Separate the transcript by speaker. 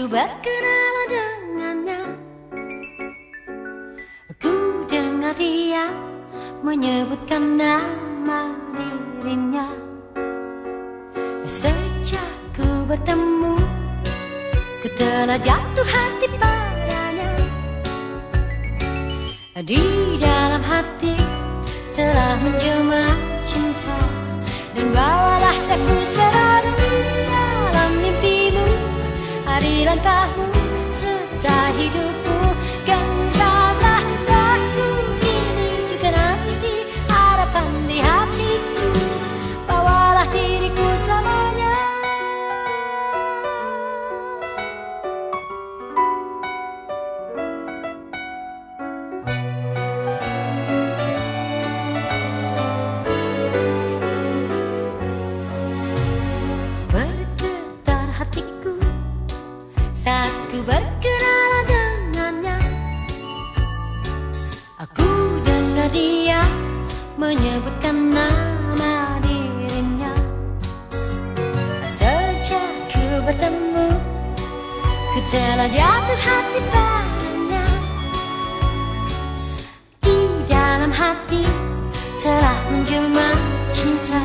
Speaker 1: Ku berkenalan dengannya. Ku dengar dia menyebutkan nama dirinya. Sejak ku bertemu Ku telah jatuh hati padanya. Di dalam hati telah menjelma が伝える Aku dengar dia menyebutkan nama dirinya. Sejak ku bertemu Ku telah jatuh hati padanya. Di dalam hati telah menjelma cinta